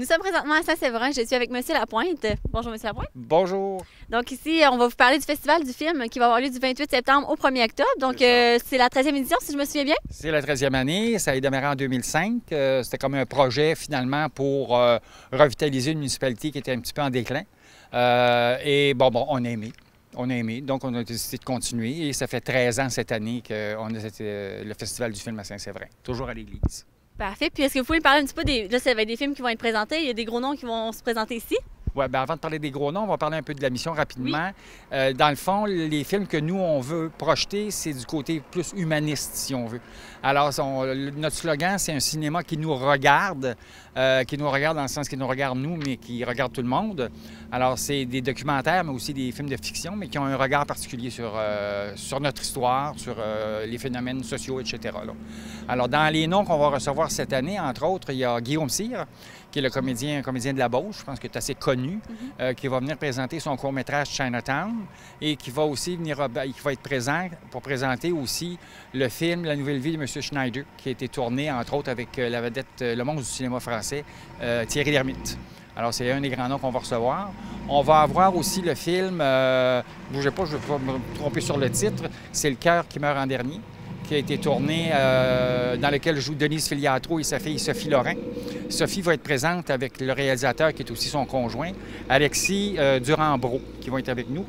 Nous sommes présentement à Saint-Séverin. Je suis avec Monsieur Lapointe. Bonjour, Monsieur Lapointe. Bonjour. Donc, ici, on va vous parler du Festival du film qui va avoir lieu du 28 septembre au 1er octobre. Donc, C'est euh, c'est la 13e édition, si je me souviens bien. C'est la 13e année. Ça a démarré en 2005. Euh, C'était comme un projet, finalement, pour euh, revitaliser une municipalité qui était un petit peu en déclin. Et bon, bon, on a aimé. On a aimé. Donc, on a décidé de continuer. Et ça fait 13 ans cette année qu'on a le Festival du film à Saint-Séverin, toujours à l'église. Parfait. Puis, est-ce que vous pouvez me parler un petit peu des. Là, ça va être des films qui vont être présentés. Il y a des gros noms qui vont se présenter ici. Ben avant de parler des gros noms, on va parler un peu de la mission rapidement. Euh, dans le fond, les films que nous, on veut projeter, c'est du côté plus humaniste, si on veut. Alors, on- notre slogan, c'est un cinéma qui nous regarde, euh, qui nous regarde dans le sens qu'il nous regarde nous, mais qui regarde tout le monde. Alors, c'est des documentaires, mais aussi des films de fiction, mais qui ont un regard particulier sur, euh, sur notre histoire, sur les phénomènes sociaux, etc. là. Alors, dans les noms qu'on va recevoir cette année, entre autres, il y a Guillaume Cyr, qui est le comédien, comédien de la Beauce, je pense qu'il est assez connu, euh, qui va venir présenter son court-métrage Chinatown et qui va aussi venir, qui va être présent pour présenter aussi le film La nouvelle vie de M. Schneider, qui a été tourné, entre autres, avec euh, la vedette, euh, le monstre du cinéma français, euh, Thierry Lhermitte. Alors, c'est un des grands noms qu'on va recevoir. On va avoir aussi le film, euh, bougez pas, je ne vais pas me tromper sur le titre, c'est Le cœur qui meurt en dernier, qui a été tourné, euh, dans lequel joue Denise Filiatro et sa fille Sophie Laurent. Sophie va être présente avec le réalisateur qui est aussi son conjoint, Alexis euh, Durand-Bro, qui vont être avec nous.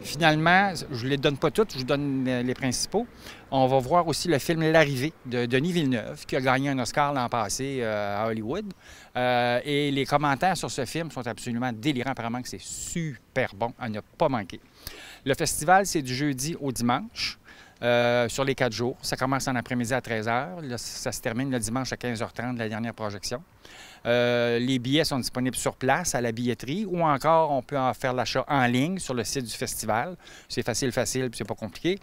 Finalement, je ne les donne pas toutes, je vous donne euh, les principaux. On va voir aussi le film L'arrivée de Denis Villeneuve, qui a gagné un Oscar l'an passé euh, à Hollywood. Et les commentaires sur ce film sont absolument délirants. Apparemment que c'est super bon, à ne pas manquer. Le festival, c'est du jeudi au dimanche. Euh, sur les quatre jours. Ça commence en après-midi à 13h. Là, ça se termine le dimanche à 15h30 de la dernière projection. Euh, les billets sont disponibles sur place à la billetterie ou encore on peut en faire l'achat en ligne sur le site du festival. C'est facile, facile, puis c'est pas compliqué.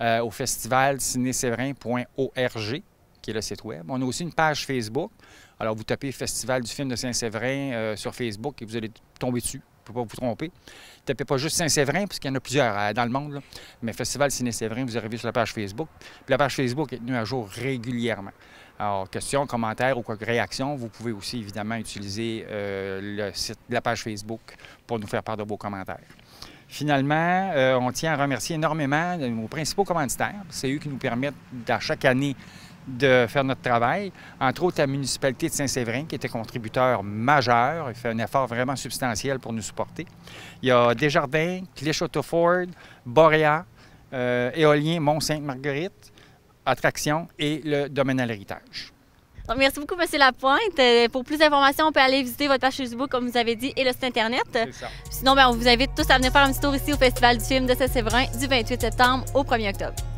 Euh, au festival cinéséverin.org, qui est le site web. On a aussi une page Facebook. Alors, vous tapez Festival du film de Saint-Séverin sur Facebook et vous allez tomber dessus. Ne pouvez pas vous tromper. Tapez pas juste Saint-Séverin, parce qu'il y en a plusieurs euh, dans le monde. Mais Festival Ciné-Séverin, vous arrivez sur la page Facebook. Puis la page Facebook est tenue à jour régulièrement. Alors, questions, commentaires ou réactions, vous pouvez aussi évidemment utiliser euh, le site, la page Facebook pour nous faire part de vos commentaires. Finalement, euh, on tient à remercier énormément nos principaux commanditaires. C'est eux qui nous permettent, à chaque année, de faire notre travail. Entre autres, la municipalité de Saint-Séverin, qui était contributeur majeur, il fait un effort vraiment substantiel pour nous supporter. Il y a Desjardins, Clichy-Autoford, Boréa, euh, Éolien Mont-Sainte-Marguerite, Attraction et le Domaine à l'héritage. Merci beaucoup, Monsieur Lapointe. Euh, pour plus d'informations, on peut aller visiter votre page Facebook, comme vous avez dit, et le site Internet. ça. Sinon, ben, on vous invite tous à venir faire un petit tour ici au Festival du film de Saint-Séverin du 28 septembre au 1er octobre.